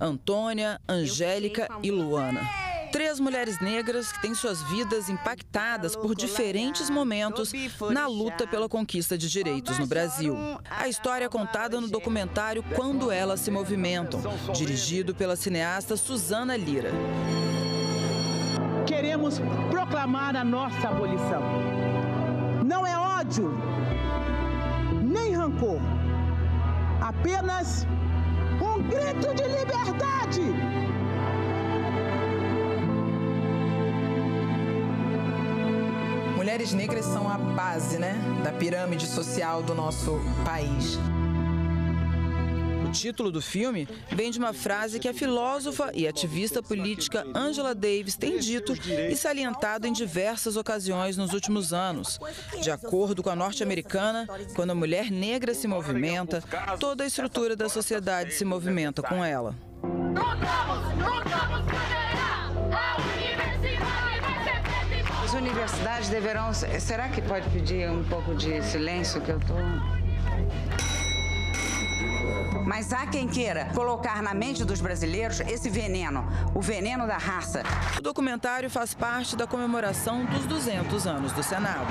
Antônia, Angélica e Luana. Três mulheres negras que têm suas vidas impactadas por diferentes momentos na luta pela conquista de direitos no Brasil. A história é contada no documentário Quando Elas Se Movimentam, dirigido pela cineasta Suzana Lira. Queremos proclamar a nossa abolição. Não é ódio, nem rancor, apenas um grito de liberdade. Mulheres negras são a base, né, da pirâmide social do nosso país. O título do filme vem de uma frase que a filósofa e ativista política Angela Davis tem dito e salientado em diversas ocasiões nos últimos anos. De acordo com a norte-americana, quando a mulher negra se movimenta, toda a estrutura da sociedade se movimenta com ela. As universidades deverão. Será que pode pedir um pouco de silêncio que eu tô. Mas há quem queira colocar na mente dos brasileiros esse veneno, o veneno da raça. O documentário faz parte da comemoração dos 200 anos do Senado.